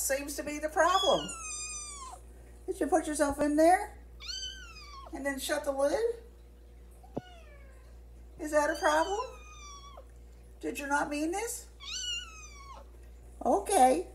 Seems to be the problem? Did you put yourself in there? And then shut the lid? Is that a problem? Did you not mean this? Okay.